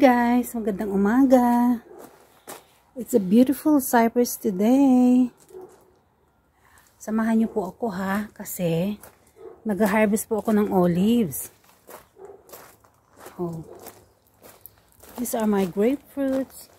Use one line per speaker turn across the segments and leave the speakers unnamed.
guys, magandang umaga. It's a beautiful cypress today. Samahan niyo po ako ha, kasi nag-harvest po ako ng olives. Oh. These are my grapefruits.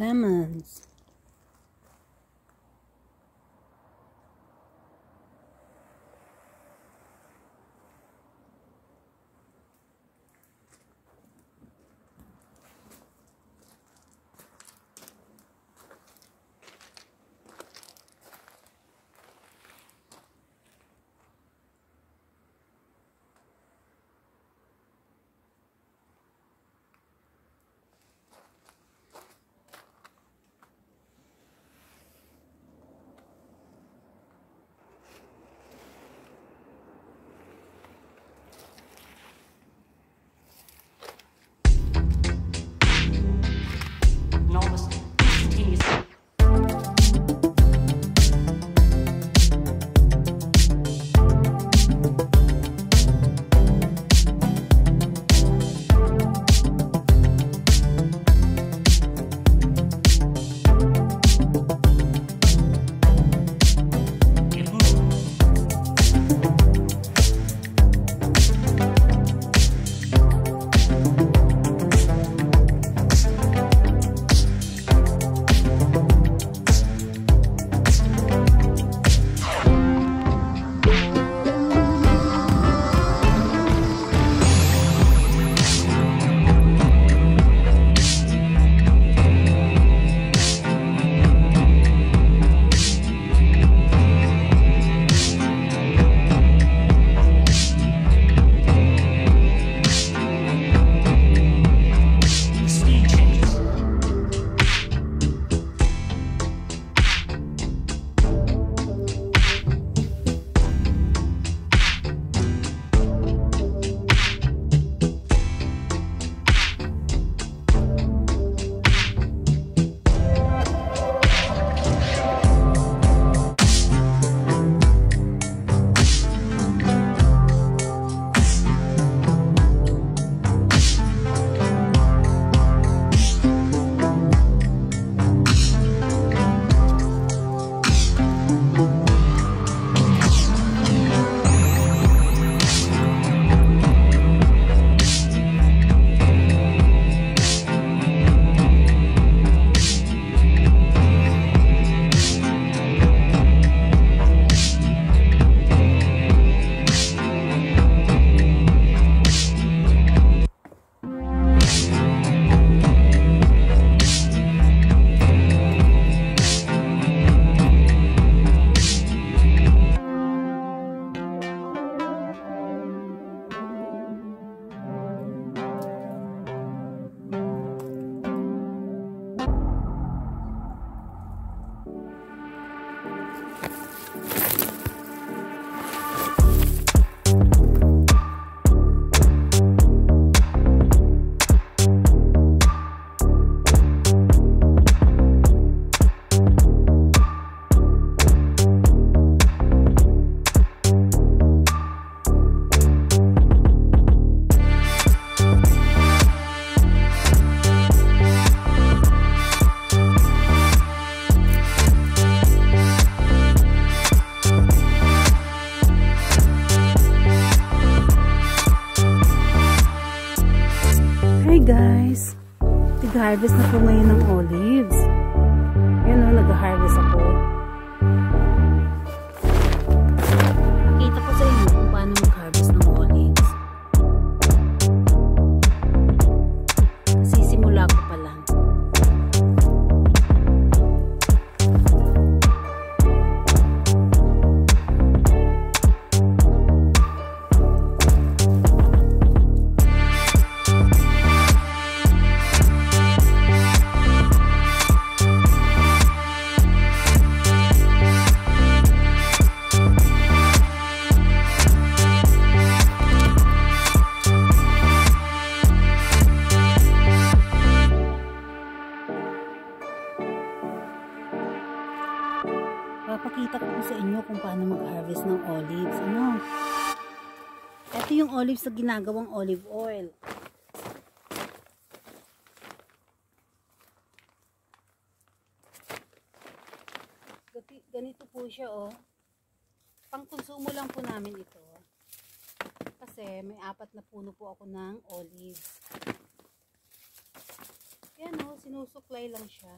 Lemons. Nag-harvest na po ngayon ng olives. Olives na ginagawang olive oil. Ganito po siya oh. Pangkonsumo lang po namin ito. Kasi may apat na puno po ako ng olives. Yan oh, sinusuklay lang siya.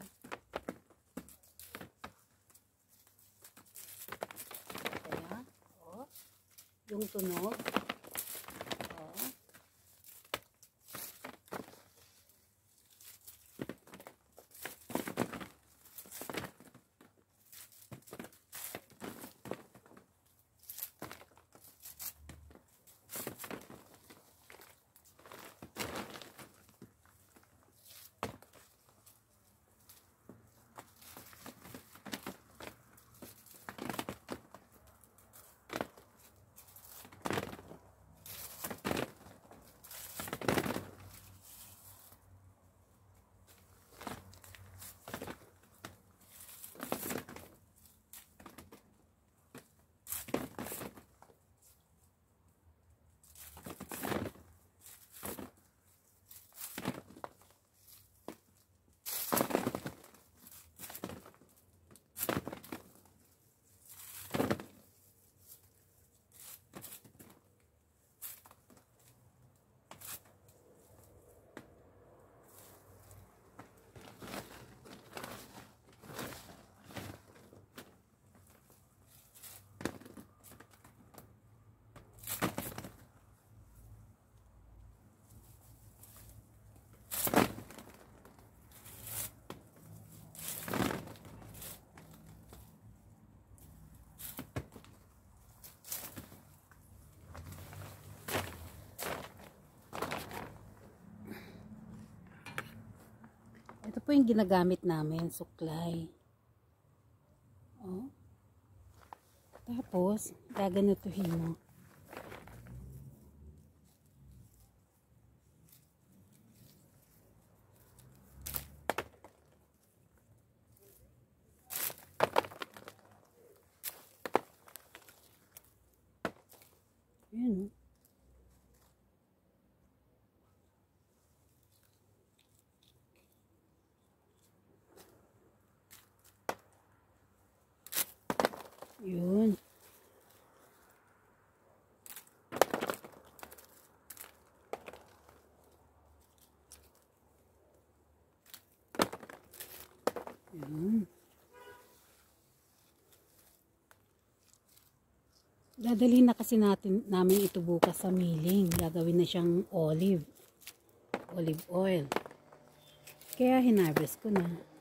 yung tunog. Po yung ginagamit namin, suklay. Oh. Tapos, gaganituhin mo. Ayan, oh. Yun. Yun. Dadalhin na kasi natin namin ito bukas sa milling. Gagawin na siyang olive. Olive oil. Kaya hinarvest ko na.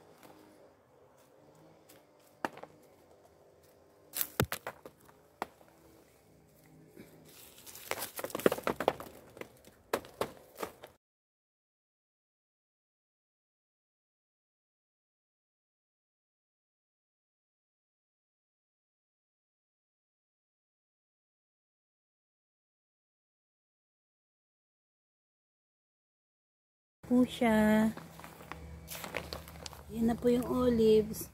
Po siya. Yan na po yung olives.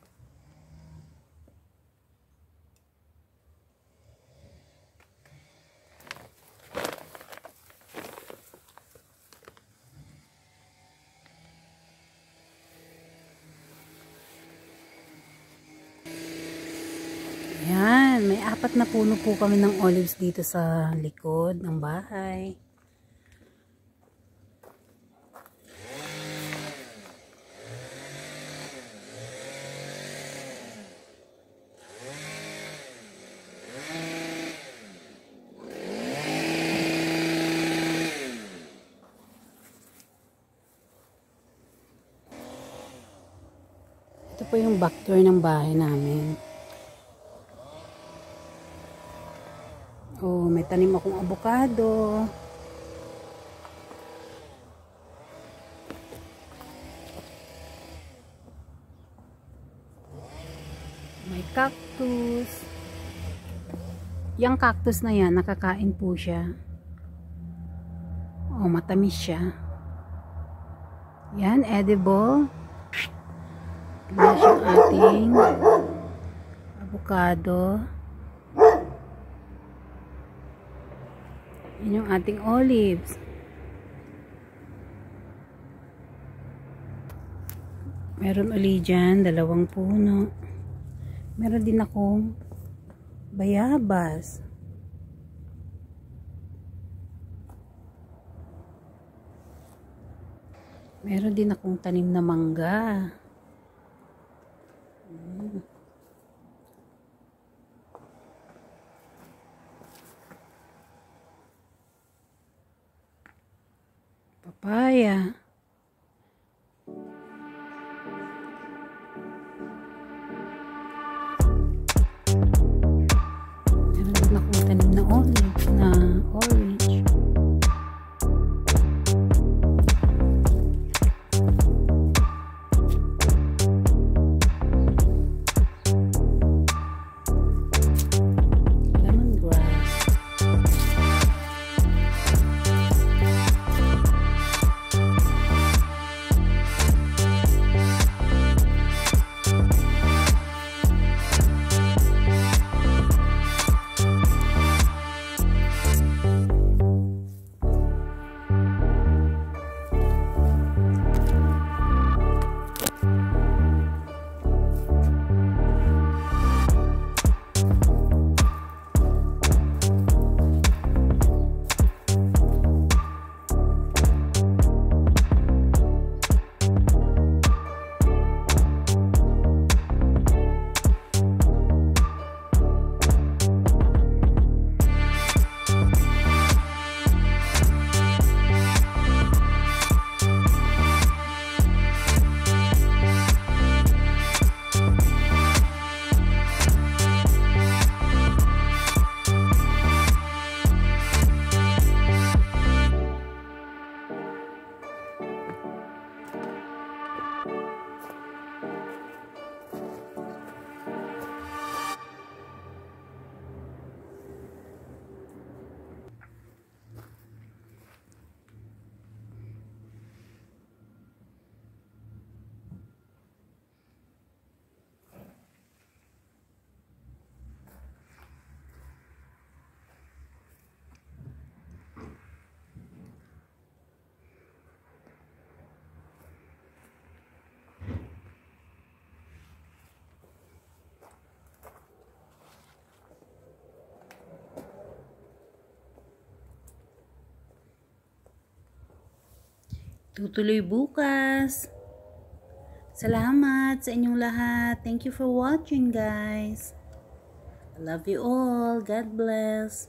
Yan, may apat na puno po kami ng olives dito sa likod ng bahay. Po yung back door ng bahay namin. Oh, may tanim akong abukado. May cactus. Yung cactus na yan, nakakain po siya. Oh, matamis siya. Yan, edible. Yan siyang ating avocado. Yan yung ating olives. Meron uli dyan, dalawang puno. Meron din akong bayabas. Meron din akong tanim na mangga. Papaya. Tutuloy bukas. Salamat sa inyong lahat. Thank you for watching guys. I love you all. God bless.